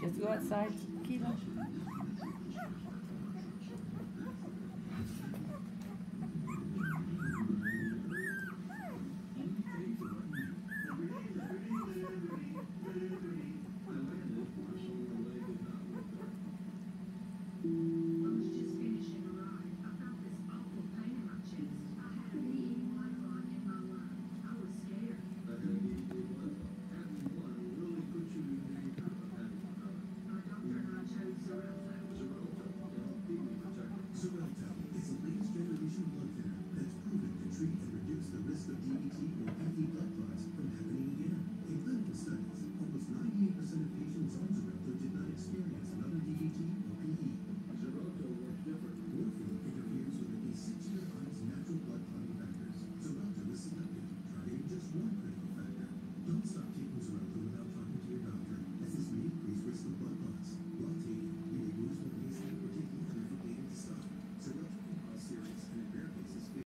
Just go outside, Kilo.